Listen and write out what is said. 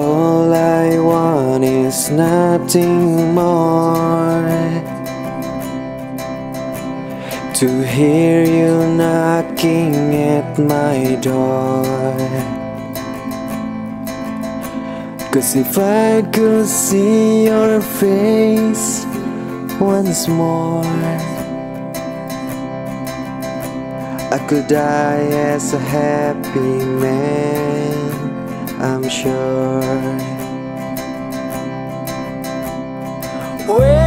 All I want is nothing more. To hear you knocking at my door. Cause if I could see your face once more I could die as a happy man, I'm sure. When